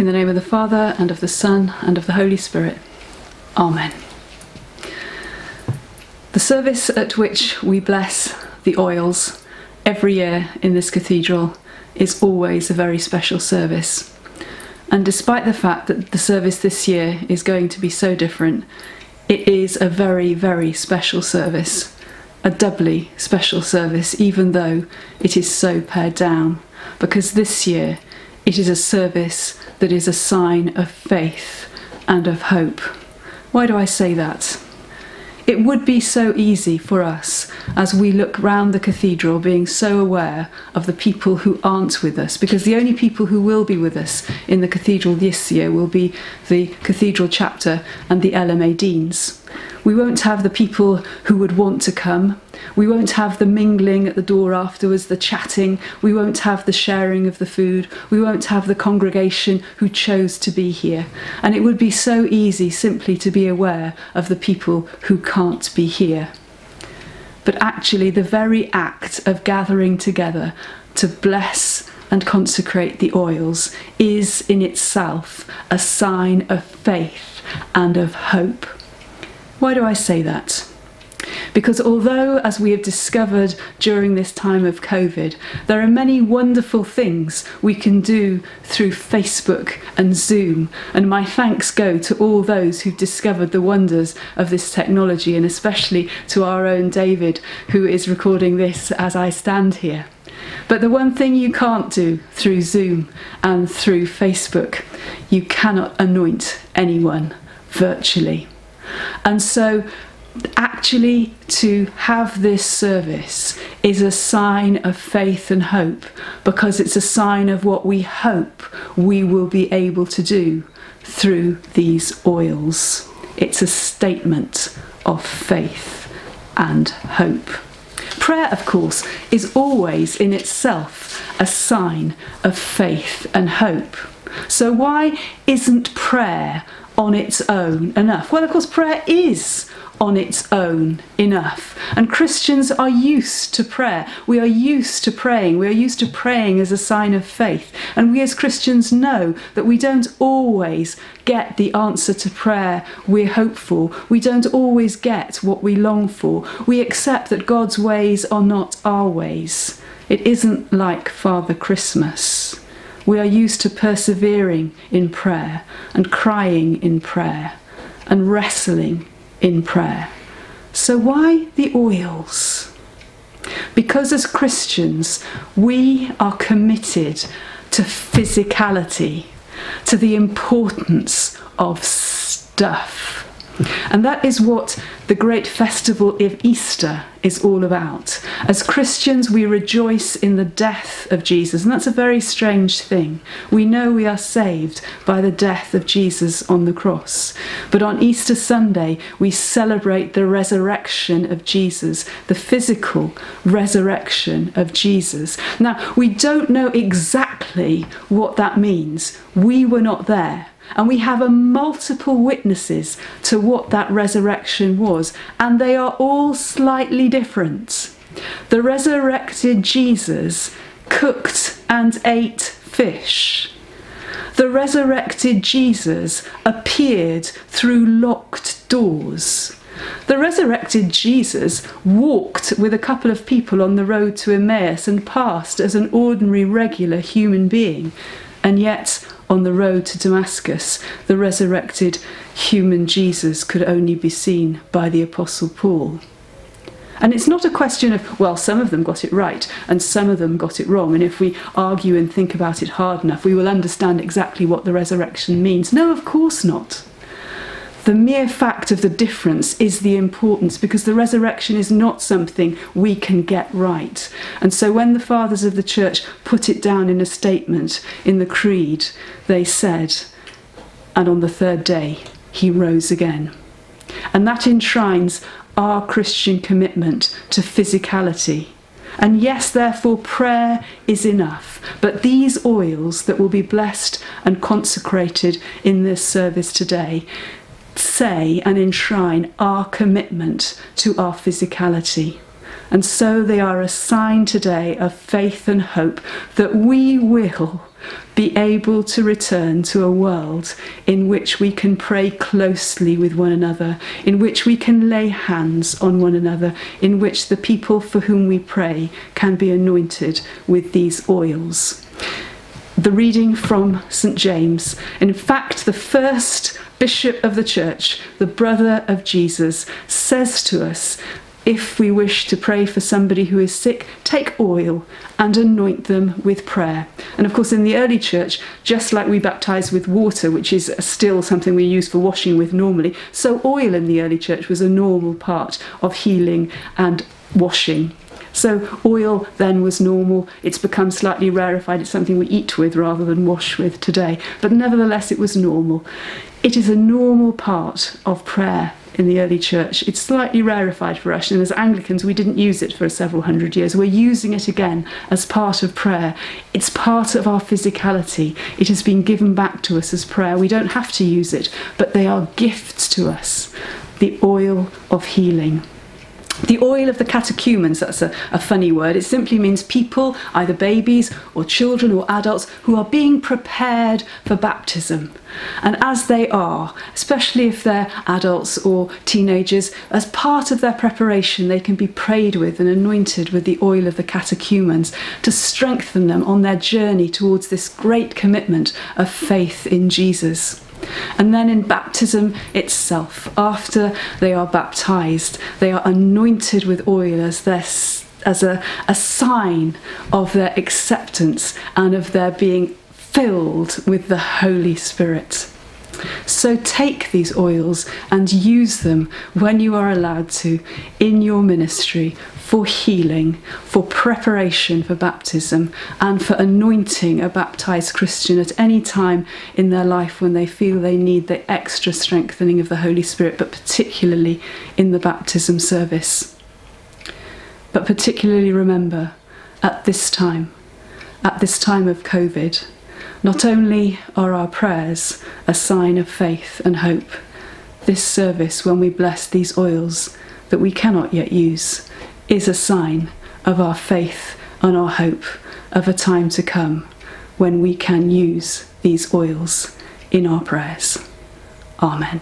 In the name of the Father, and of the Son, and of the Holy Spirit. Amen. The service at which we bless the oils every year in this cathedral is always a very special service. And despite the fact that the service this year is going to be so different, it is a very, very special service. A doubly special service, even though it is so pared down. Because this year it is a service that is a sign of faith and of hope. Why do I say that? It would be so easy for us as we look round the cathedral, being so aware of the people who aren't with us, because the only people who will be with us in the cathedral this year will be the cathedral chapter and the LMA deans. We won't have the people who would want to come. We won't have the mingling at the door afterwards, the chatting. We won't have the sharing of the food. We won't have the congregation who chose to be here. And it would be so easy simply to be aware of the people who can't be here. But actually, the very act of gathering together to bless and consecrate the oils is in itself a sign of faith and of hope. Why do I say that? Because although, as we have discovered during this time of COVID, there are many wonderful things we can do through Facebook and Zoom, and my thanks go to all those who've discovered the wonders of this technology, and especially to our own David, who is recording this as I stand here. But the one thing you can't do through Zoom and through Facebook, you cannot anoint anyone virtually. And so, actually, to have this service is a sign of faith and hope because it's a sign of what we hope we will be able to do through these oils. It's a statement of faith and hope. Prayer, of course, is always in itself a sign of faith and hope. So, why isn't prayer on its own enough? Well, of course, prayer is on its own enough. And Christians are used to prayer. We are used to praying. We are used to praying as a sign of faith. And we as Christians know that we don't always get the answer to prayer we're hopeful. We don't always get what we long for. We accept that God's ways are not our ways. It isn't like Father Christmas. We are used to persevering in prayer and crying in prayer and wrestling in prayer. So, why the oils? Because as Christians, we are committed to physicality, to the importance of stuff. And that is what the great festival of Easter is all about. As Christians, we rejoice in the death of Jesus, and that's a very strange thing. We know we are saved by the death of Jesus on the cross. But on Easter Sunday, we celebrate the resurrection of Jesus, the physical resurrection of Jesus. Now, we don't know exactly what that means. We were not there. And we have a multiple witnesses to what that resurrection was, and they are all slightly different. The resurrected Jesus cooked and ate fish. The resurrected Jesus appeared through locked doors. The resurrected Jesus walked with a couple of people on the road to Emmaus and passed as an ordinary, regular human being. And yet, on the road to Damascus, the resurrected human Jesus could only be seen by the Apostle Paul. And it's not a question of, well, some of them got it right and some of them got it wrong. And if we argue and think about it hard enough, we will understand exactly what the resurrection means. No, of course not. The mere fact of the difference is the importance because the resurrection is not something we can get right. And so when the fathers of the church put it down in a statement in the creed, they said, and on the third day he rose again. And that enshrines our Christian commitment to physicality. And yes, therefore, prayer is enough. But these oils that will be blessed and consecrated in this service today say and enshrine our commitment to our physicality. And so they are a sign today of faith and hope that we will be able to return to a world in which we can pray closely with one another, in which we can lay hands on one another, in which the people for whom we pray can be anointed with these oils. The reading from St. James, in fact, the first bishop of the church, the brother of Jesus, says to us if we wish to pray for somebody who is sick, take oil and anoint them with prayer. And of course, in the early church, just like we baptize with water, which is still something we use for washing with normally, so oil in the early church was a normal part of healing and washing. So oil then was normal. It's become slightly rarefied. It's something we eat with rather than wash with today. But nevertheless, it was normal. It is a normal part of prayer in the early church. It's slightly rarefied for us, and as Anglicans, we didn't use it for several hundred years. We're using it again as part of prayer. It's part of our physicality. It has been given back to us as prayer. We don't have to use it, but they are gifts to us. The oil of healing. The oil of the catechumens, that's a, a, funny word, it simply means people, either babies or children or adults, who are being prepared for baptism. And as they are, especially if they're adults or teenagers, as part of their preparation, they can be prayed with and anointed with the oil of the catechumens to strengthen them on their journey towards this great commitment of faith in Jesus. And then in baptism itself, after they are baptized, they are anointed with oil as their as a, a sign of their acceptance and of their being filled with the Holy Spirit. So take these oils and use them when you are allowed to in your ministry for healing, for preparation for baptism, and for anointing a baptized Christian at any time in their life when they feel they need the extra strengthening of the Holy Spirit, but particularly in the baptism service. But particularly remember at this time, at this time of COVID, not only are our prayers a sign of faith and hope, this service, when we bless these oils that we cannot yet use, is a sign of our faith and our hope of a time to come when we can use these oils in our prayers. Amen.